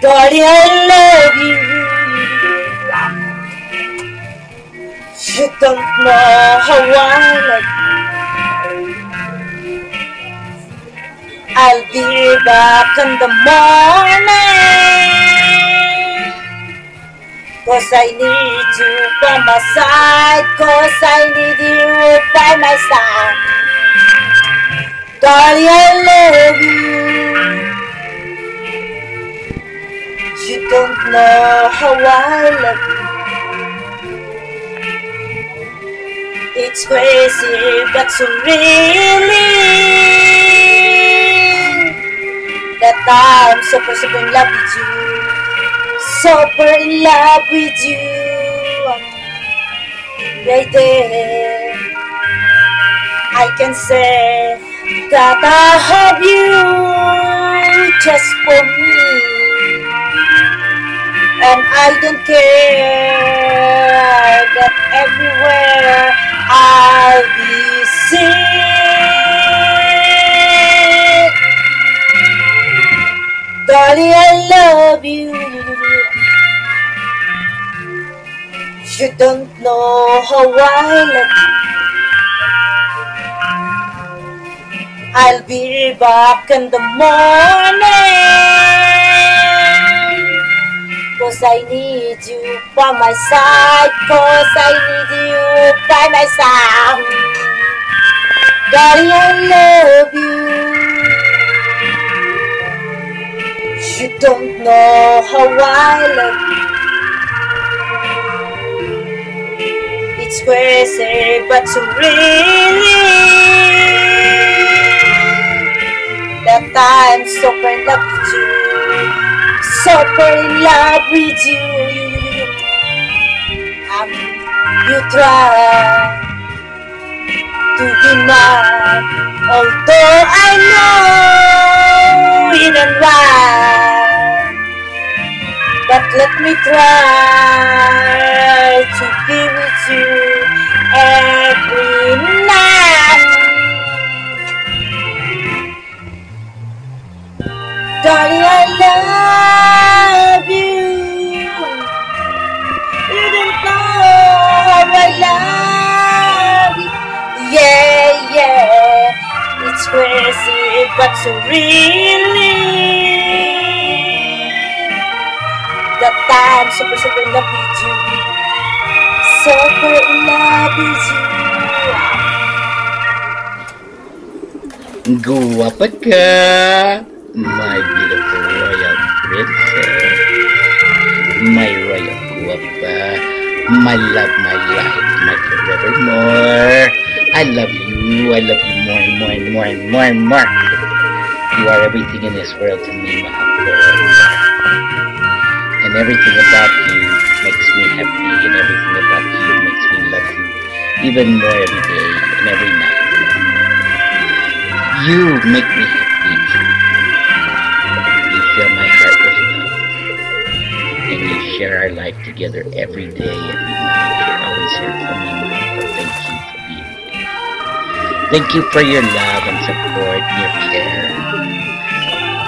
Darling, I love you. You don't know how I love you. I'll be back in the morning. Cause I need you by my side. Cause I need you by my side. Darling, I love you. You don't know how I love you. It's crazy, but so really that I'm super, super in love with you. Super in love with you. Right there, I can say that I have you just for me. And I don't care that everywhere I'll be seen. Darling, I love you. You don't know how I love you. I'll be back in the morning. Cause I need you by my side. Cause I need you by my side. Darling, I love you. You don't know how I love you. It's crazy, but so really that I'm so in love with you. Super in love with you. you, you, you. Um, you try to deny, although I know it and right. But let me try to be with you every Yeah, yeah. It's crazy, but so really. That I'm super, super love you. Super love you. Guwapa ka, my beautiful royal princess. My royal guwapa, my love, my life, my forevermore. I love you, I love you more and more and more and more and more. You are everything in this world to me, mahal And everything about you makes me happy, and everything about you makes me love you even more every day and every night. You make me happy. You fill my heart with love. And you share our life together every day, every night. You're always here for me, Thank you for your love and support and your care.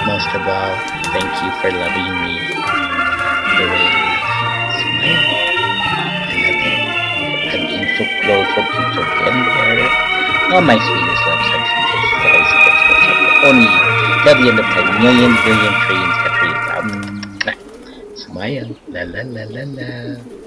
Most of all, thank you for loving me the way love you. Smile. I love you. I'm so close, so cute, so tender. Oh, my sweetest love, and kisses. Always best for Only you. Till the end of time. Million, billion, trillion, quadrillion. Um, smile. La la la la la.